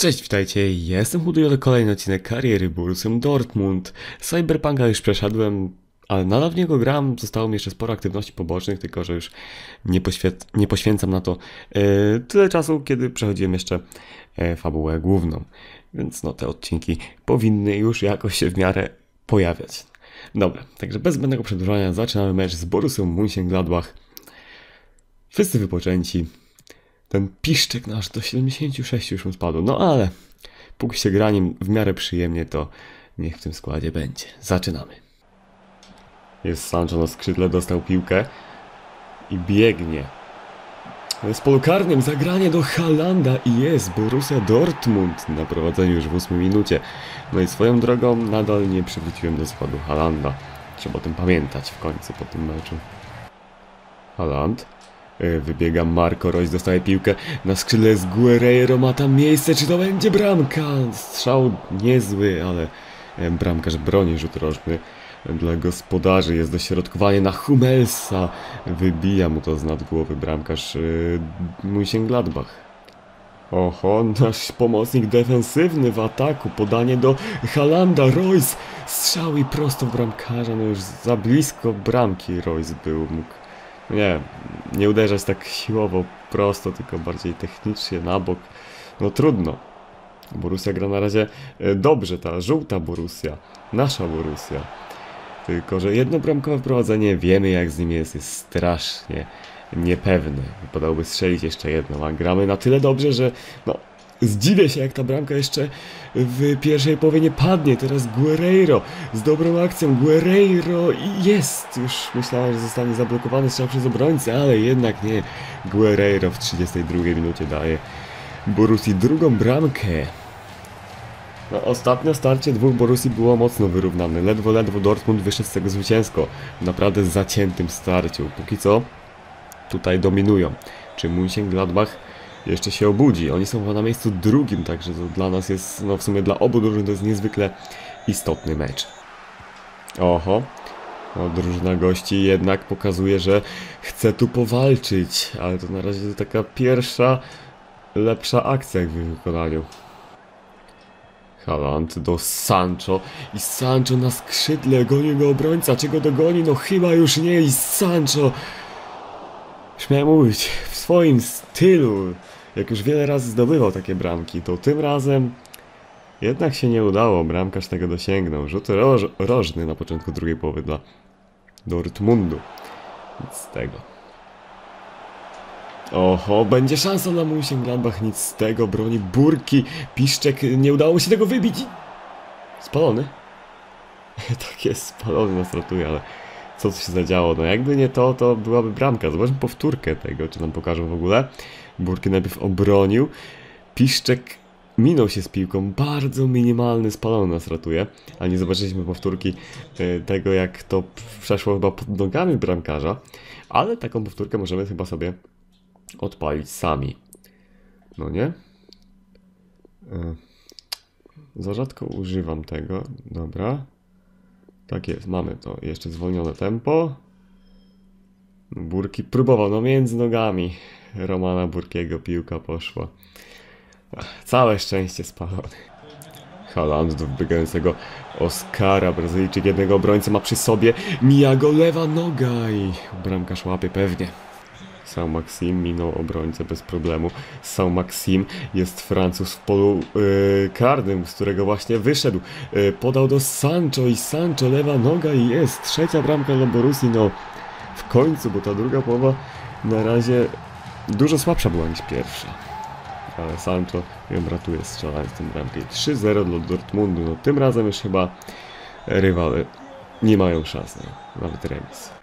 Cześć, witajcie, jestem Hudy, to kolejny odcinek kariery Borussią Dortmund. Cyberpunka już przeszedłem, ale nadal w niego gram, zostało mi jeszcze sporo aktywności pobocznych, tylko że już nie, nie poświęcam na to e, tyle czasu, kiedy przechodziłem jeszcze e, fabułę główną. Więc no te odcinki powinny już jakoś się w miarę pojawiać. Dobra, także bez zbędnego przedłużania zaczynamy mecz z Borussią Mönchengladbach. Wszyscy wypoczęci, ten piszczek nasz do 76 już mu spadł. No ale póki się gra nim w miarę przyjemnie, to niech w tym składzie będzie. Zaczynamy. Jest Sancho na skrzydle, dostał piłkę i biegnie. Z polu karnym zagranie do Halanda i jest Borussia Dortmund na prowadzeniu już w 8 minucie. No i swoją drogą nadal nie przywróciłem do składu Halanda. Trzeba o tym pamiętać w końcu po tym meczu. Haland. E, Wybiega Marco Reus, dostaje piłkę na skrzydle z Guerreiro, ma tam miejsce, czy to będzie bramka? Strzał niezły, ale e, bramkarz broni rzut rożny dla gospodarzy, jest dośrodkowanie na Hummelsa, wybija mu to z nad głowy bramkarz yy, Mönchengladbach. Oho, nasz pomocnik defensywny w ataku, podanie do Halanda, Royce, strzał i prosto w bramkarza, no już za blisko bramki Royce był, mógł nie, nie uderzać tak siłowo, prosto, tylko bardziej technicznie, na bok. No trudno. Borussia gra na razie e, dobrze, ta żółta Borussia, nasza Borussia. Tylko, że jednobramkowe wprowadzenie, wiemy jak z nim jest, jest strasznie niepewne. Wypadałoby strzelić jeszcze jedno, a gramy na tyle dobrze, że no, Zdziwię się, jak ta bramka jeszcze w pierwszej połowie nie padnie. Teraz Guerreiro z dobrą akcją. Guerreiro i jest! Już myślałem, że zostanie zablokowany strzał przez obrońcę, ale jednak nie. Guerreiro w 32 minucie daje Borussii drugą bramkę. No, ostatnio starcie dwóch Borussii było mocno wyrównane. Ledwo, ledwo Dortmund wyszedł z tego zwycięsko. Naprawdę zaciętym starciu. Póki co tutaj dominują. Czy Mönchengladbach jeszcze się obudzi. Oni są na miejscu drugim, także to dla nas jest, no w sumie dla obu drużyn to jest niezwykle istotny mecz. Oho, no, drużyna gości jednak pokazuje, że chce tu powalczyć, ale to na razie taka pierwsza, lepsza akcja w wykonaniu. Haland do Sancho i Sancho na skrzydle, goni go obrońca, czego dogoni? No chyba już nie i Sancho śmiałem mówić, swoim stylu, jak już wiele razy zdobywał takie bramki, to tym razem jednak się nie udało, bramkarz tego dosięgnął. Rzut roż, rożny na początku drugiej połowy dla Dortmundu. Nic z tego. Oho, będzie szansa dla Mönchengladbach, nic z tego, broni Burki, Piszczek, nie udało się tego wybić. Spalony? tak jest, spalony nas ratuje, ale co się zadziało. No jakby nie to, to byłaby bramka. Zobaczmy powtórkę tego, czy nam pokażą w ogóle. Burki najpierw obronił. Piszczek minął się z piłką. Bardzo minimalny spalony nas ratuje. A nie zobaczyliśmy powtórki e, tego, jak to przeszło chyba pod nogami bramkarza. Ale taką powtórkę możemy chyba sobie odpalić sami. No nie? E, za rzadko używam tego. Dobra. Tak jest, mamy to. Jeszcze zwolnione tempo. Burki próbował, no między nogami Romana Burkiego piłka poszła. Całe szczęście spalony. Haaland do wbiegającego Oscara. Brazylijczyk jednego obrońcę ma przy sobie. Mija go lewa noga i bramkarz łapie pewnie. Saint Maxim minął obrońcę bez problemu. Saint Maxim jest Francuz w polu yy, karnym, z którego właśnie wyszedł. Yy, podał do Sancho i Sancho lewa noga i jest trzecia bramka dla Borussii. No w końcu, bo ta druga połowa na razie dużo słabsza była niż pierwsza. Ale Sancho ją ratuje strzelając tym bramkę. 3-0 dla Dortmundu. No tym razem już chyba rywale nie mają szans na nawet remis.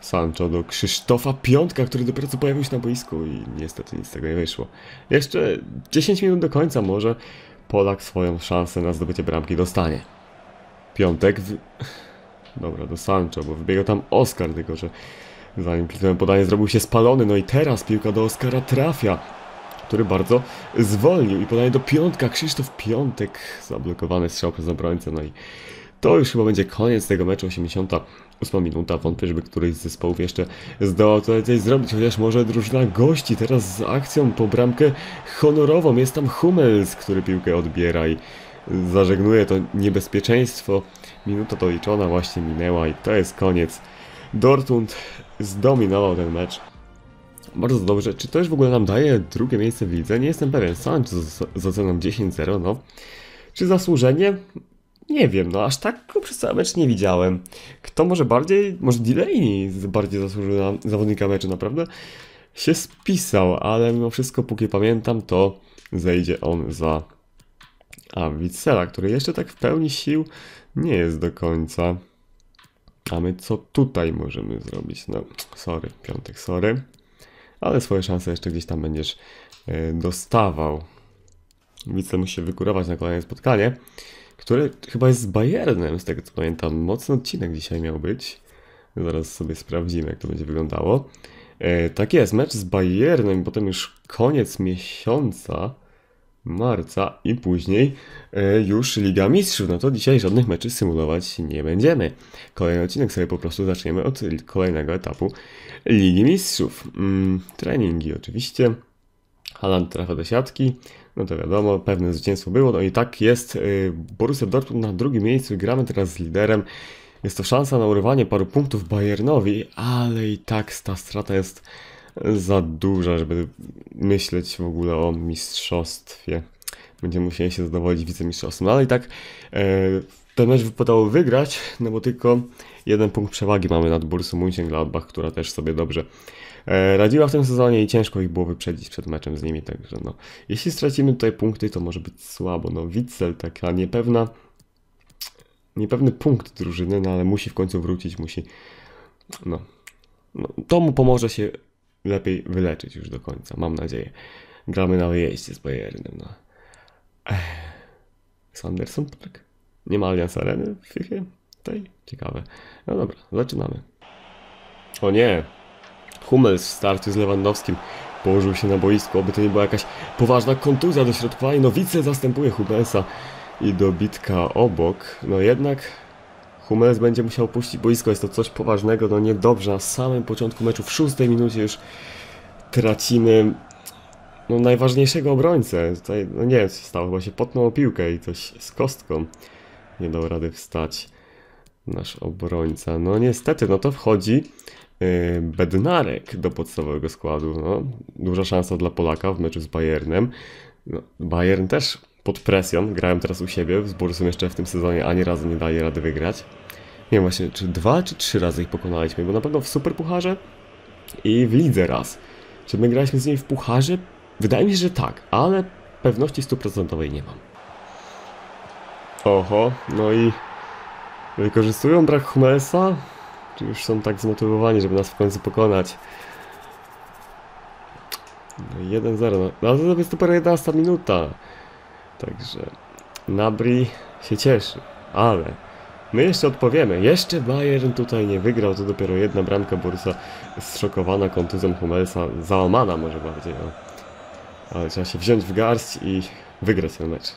Sancho do Krzysztofa Piątka, który dopiero co pojawił się na boisku i niestety nic z tego nie wyszło. Jeszcze 10 minut do końca może Polak swoją szansę na zdobycie bramki dostanie. Piątek... W... Dobra, do Sancho, bo wybiegał tam Oskar, tylko że zanim kliknąłem podanie zrobił się spalony, no i teraz piłka do Oskara trafia, który bardzo zwolnił i podanie do Piątka, Krzysztof Piątek, zablokowany strzał przez obrońcę, no i To już chyba będzie koniec tego meczu, 88 minuta. Wątpię, żeby któryś z zespołów jeszcze zdołał to coś zrobić, chociaż może drużyna gości teraz z akcją po bramkę honorową. Jest tam Hummels, który piłkę odbiera i zażegnuje to niebezpieczeństwo. Minuta doliczona właśnie minęła i to jest koniec. Dortmund zdominował ten mecz. Bardzo dobrze. Czy to już w ogóle nam daje drugie miejsce w lidze? Nie jestem pewien. Sam z, z oceną 10-0, no. Czy zasłużenie? Nie wiem, no aż tak go przez cały mecz nie widziałem. Kto może bardziej, może Delaney bardziej zasłużył na zawodnika meczu, naprawdę się spisał, ale mimo wszystko, póki pamiętam, to zejdzie on za a Witsela, który jeszcze tak w pełni sił nie jest do końca. A my co tutaj możemy zrobić? No, sorry, piątek, sorry. Ale swoje szanse jeszcze gdzieś tam będziesz e, dostawał. Witsel musi się wykurować na kolejne spotkanie, które chyba jest z Bayernem, z tego co pamiętam. Mocny odcinek dzisiaj miał być. Zaraz sobie sprawdzimy, jak to będzie wyglądało. E, tak jest, mecz z Bayernem, potem już koniec miesiąca marca i później e, już Liga Mistrzów. No to dzisiaj żadnych meczy symulować nie będziemy. Kolejny odcinek sobie po prostu zaczniemy od kolejnego etapu Ligi Mistrzów. Mm, treningi oczywiście. Haland trafia do siatki. No to wiadomo, pewne zwycięstwo było. No i tak jest. E, Borussia Dortmund na drugim miejscu. Gramy teraz z liderem. Jest to szansa na urywanie paru punktów Bayernowi, ale i tak ta strata jest za duża, żeby myśleć w ogóle o mistrzostwie. Będziemy musieli się zadowolić wicemistrzostwem. No ale i tak e, ten mecz wypadało wygrać, no bo tylko jeden punkt przewagi mamy nad Bursą Mönchengladbach, która też sobie dobrze e, radziła w tym sezonie i ciężko ich było wyprzedzić przed meczem z nimi, także no. Jeśli stracimy tutaj punkty, to może być słabo. No Witzel taka niepewna, niepewny punkt drużyny, no ale musi w końcu wrócić, musi, no, no to mu pomoże się lepiej wyleczyć już do końca, mam nadzieję. Gramy na wyjeździe z Bayernem. No. Sanderson Park? Nie ma Allianz Areny w FIFA? Tej? Ciekawe. No dobra, zaczynamy. O nie! Hummels w starciu z Lewandowskim położył się na boisku, aby to nie była jakaś poważna kontuzja do środkowania. No wice zastępuje Hummelsa i dobitka obok. No jednak Hummels będzie musiał puścić boisko, jest to coś poważnego, no niedobrze, na samym początku meczu, w szóstej minucie już tracimy no, najważniejszego obrońcę. Tutaj, no nie wiem co się stało, chyba się potnął piłkę i coś z kostką nie dał rady wstać nasz obrońca. No niestety, no to wchodzi yy, Bednarek do podstawowego składu. No, duża szansa dla Polaka w meczu z Bayernem. No, Bayern też pod presją, grałem teraz u siebie, z Borsą jeszcze w tym sezonie ani razu nie daje rady wygrać. Nie wiem właśnie, czy dwa czy trzy razy ich pokonaliśmy, bo na pewno w Superpucharze i w lidze raz. Czy my graliśmy z nimi w pucharze? Wydaje mi się, że tak, ale pewności stuprocentowej nie mam. Oho, no i wykorzystują brak Hummelsa? Czy już są tak zmotywowani, żeby nas w końcu pokonać? No 1-0, no, ale to jest dopiero 11 minuta. Także Nabri się cieszy, ale my jeszcze odpowiemy. Jeszcze Bayern tutaj nie wygrał, to dopiero jedna bramka Borusa zszokowana kontuzją Hummelsa, załamana może bardziej. No. Ale trzeba się wziąć w garść i wygrać ten mecz.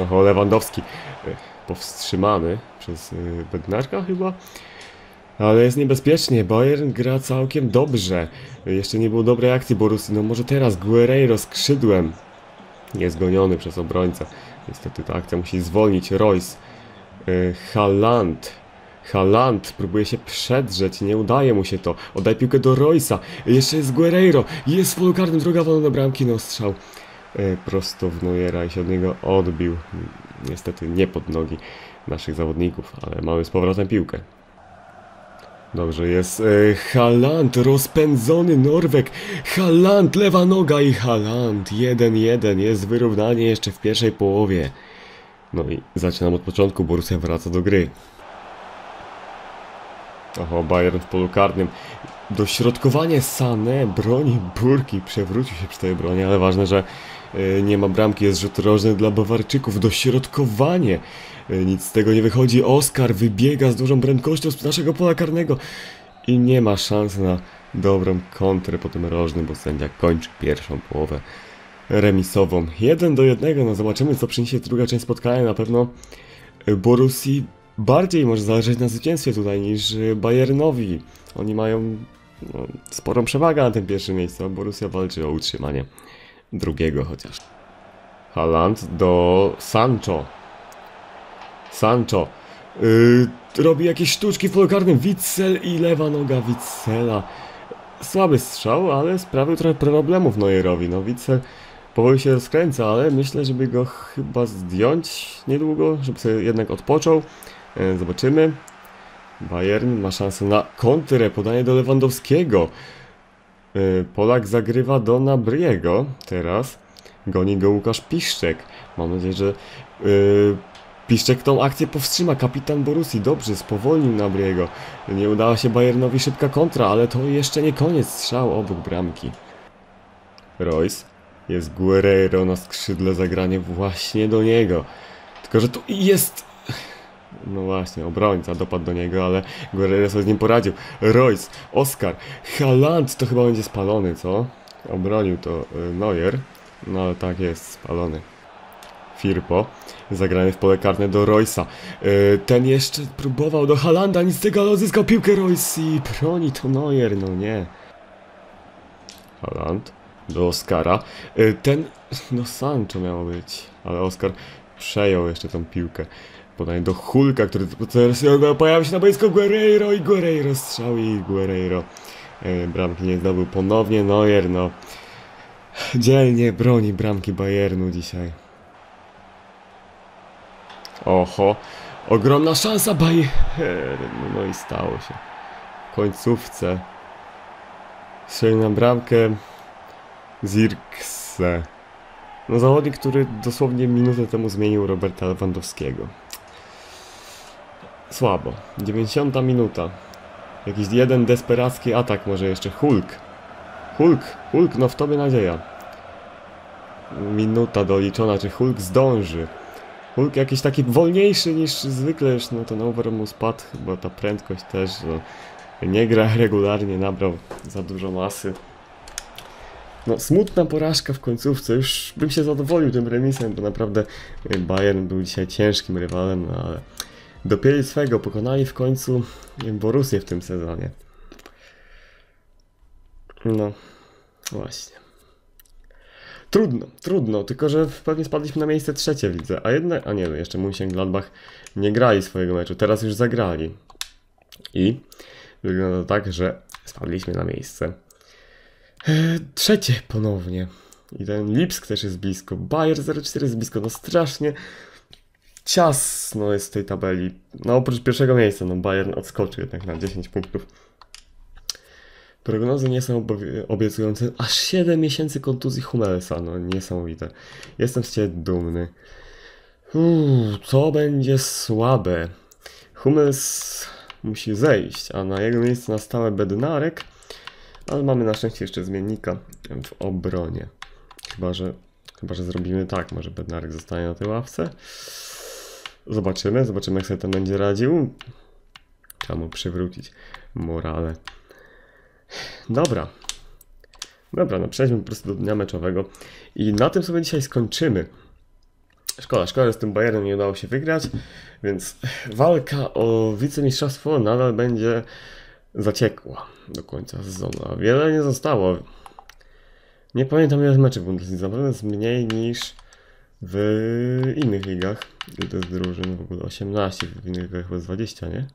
Oho, Lewandowski e, powstrzymany przez e, Bednarka chyba. Ale jest niebezpiecznie, Bayern gra całkiem dobrze. Jeszcze nie było dobrej akcji Borussii, no może teraz Guerreiro skrzydłem. Jest goniony przez obrońcę. Niestety ta akcja musi zwolnić. Royce. Yy, Haaland. Haaland próbuje się przedrzeć, nie udaje mu się to. Oddaj piłkę do Roysa. Jeszcze jest Guerreiro. Jest w polu karnym, droga wolna bramki. No strzał yy, prosto w i się od niego odbił. Niestety nie pod nogi naszych zawodników, ale mamy z powrotem piłkę. Dobrze, jest e, Haland, rozpędzony Norwek. Haland, lewa noga i Haland. 1-1, jest wyrównanie jeszcze w pierwszej połowie. No i zaczynam od początku, Borussia wraca do gry. Oho, Bayern w polu karnym. Dośrodkowanie Sane broni Burki. Przewrócił się przy tej broni, ale ważne, że e, nie ma bramki. Jest rzut rożny dla Bawarczyków. Dośrodkowanie. E, nic z tego nie wychodzi. Oskar wybiega z dużą prędkością z naszego pola karnego. I nie ma szans na dobrą kontrę po tym rożnym, bo sędzia kończy pierwszą połowę remisową. Jeden do jednego, no zobaczymy co przyniesie druga część spotkania. Na pewno Borussii bardziej może zależeć na zwycięstwie tutaj niż Bayernowi. Oni mają no, sporą przewagę na tym pierwszym miejscu, a Borussia walczy o utrzymanie drugiego chociaż. Haaland do Sancho. Sancho. Yy, robi jakieś sztuczki w polu karnym. Witzel i lewa noga Witzela. Słaby strzał, ale sprawił trochę problemów Neuerowi. No Witzel powoli się rozkręca, ale myślę, żeby go chyba zdjąć niedługo, żeby sobie jednak odpoczął. Yy, zobaczymy. Bayern ma szansę na kontrę, podanie do Lewandowskiego. Yy, Polak zagrywa do Nabriego teraz. Goni go Łukasz Piszczek. Mam nadzieję, że yy, Piszczek tą akcję powstrzyma. Kapitan Borussii dobrze spowolnił Nabriego. Nie udała się Bayernowi szybka kontra, ale to jeszcze nie koniec strzał obok bramki. Royce. Jest Guerreiro na skrzydle zagranie właśnie do niego. Tylko, że tu jest... No właśnie, obrońca dopadł do niego, ale Guerreiro sobie z nim poradził. Royce, Oscar, Haaland to chyba będzie spalony, co? Obronił to y, Neuer. No ale tak jest, spalony. Firpo, zagrany w pole karne do Roysa. Yy, ten jeszcze próbował do Halanda, nic z tego, ale odzyskał piłkę Royce i broni to Neuer, no nie. Haland do Oscara. Yy, ten, no Sancho miało być, ale Oscar przejął jeszcze tą piłkę. Podaje do Hulka, który teraz pojawia się na boisku Guerreiro i Guerreiro strzał i Guerreiro. Yy, bramki nie zdobył ponownie Neuer, no. Dzielnie broni bramki Bayernu dzisiaj. Oho, ogromna szansa Bayernu, no i stało się. W końcówce. Strzelił na bramkę Zirkse. No zawodnik, który dosłownie minutę temu zmienił Roberta Lewandowskiego. Słabo. 90 minuta. Jakiś jeden desperacki atak może jeszcze. Hulk. Hulk, Hulk, no w tobie nadzieja. Minuta doliczona, czy Hulk zdąży. Hulk jakiś taki wolniejszy niż zwykle, już no ten over mu spadł, bo ta prędkość też, no, nie gra regularnie, nabrał za dużo masy. No smutna porażka w końcówce, już bym się zadowolił tym remisem, bo naprawdę Bayern był dzisiaj ciężkim rywalem, no ale dopiero swego pokonali w końcu Borussię w tym sezonie. No, właśnie. Trudno, trudno, tylko że pewnie spadliśmy na miejsce trzecie w lidze, a jednak, a nie, jeszcze Mönchengladbach nie grali swojego meczu, teraz już zagrali. I wygląda tak, że spadliśmy na miejsce e, trzecie ponownie. I ten Lipsk też jest blisko, Bayer 04 jest blisko, no strasznie ciasno jest w tej tabeli. No oprócz pierwszego miejsca, no Bayern odskoczył jednak na 10 punktów. Prognozy nie są obiecujące. Aż 7 miesięcy kontuzji Hummelsa, no niesamowite. Jestem z Ciebie dumny. Uuu, to będzie słabe. Hummels musi zejść, a na jego miejsce na stałe Bednarek. Ale mamy na szczęście jeszcze zmiennika w obronie. Chyba, że, chyba, że zrobimy tak. Może Bednarek zostanie na tej ławce. Zobaczymy, zobaczymy jak sobie ten będzie radził. Trzeba mu przywrócić morale. Dobra. Dobra, no przejdźmy po prostu do dnia meczowego. I na tym sobie dzisiaj skończymy. Szkoda, szkoda, że z tym Bayernem nie udało się wygrać, więc walka o wicemistrzostwo nadal będzie zaciekła do końca sezonu, wiele nie zostało. Nie pamiętam ile meczy w Bundesliga, zapewne jest mniej niż w innych ligach. To jest drużyn w ogóle? 18, w innych ligach chyba 20, nie?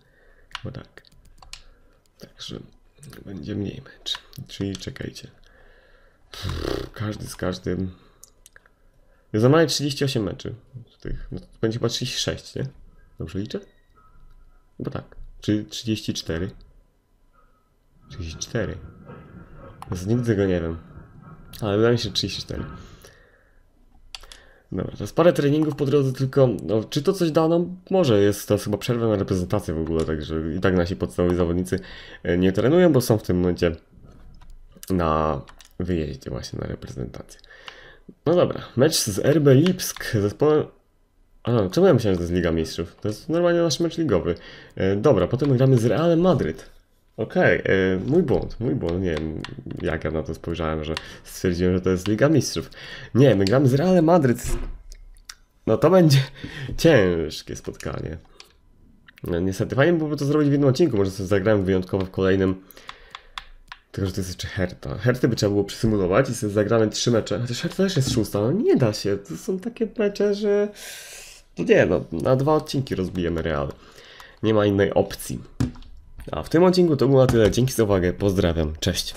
Chyba tak. Także będzie mniej mecz. Czyli czekajcie. Pff, każdy z każdym. Za małe 38 meczy. Tych, no będzie chyba 36, nie? Dobrze liczę? Chyba tak. Czy 34? 34. Więc nigdy tego nie wiem. Ale wydaje mi się 34. Dobra, to parę treningów po drodze, tylko no, czy to coś da? No może, jest to chyba przerwa na reprezentację w ogóle, także i tak nasi podstawowi zawodnicy e, nie trenują, bo są w tym momencie na wyjeździe właśnie na reprezentację. No dobra, mecz z RB Lipsk, zespołem... A, czemu ja myślałem, że to jest Liga Mistrzów? To jest normalnie nasz mecz ligowy. E, dobra, potem gramy z Realem Madryt. Okej, okay, e, mój błąd, mój błąd, nie wiem jak ja na to spojrzałem, że stwierdziłem, że to jest Liga Mistrzów. Nie, my gramy z Realem Madryt. No to będzie ciężkie spotkanie. No, niestety fajnie byłoby to zrobić w jednym odcinku, może sobie zagrałem wyjątkowo w kolejnym. Tylko, że to jest jeszcze Herta. Hertę by trzeba było przysymulować i sobie zagramy trzy mecze. Chociaż Herta też jest szósta, no nie da się. To są takie mecze, że... No nie no, na dwa odcinki rozbijemy Real. Nie ma innej opcji. A w tym odcinku to było tyle. Dzięki za uwagę, pozdrawiam, cześć.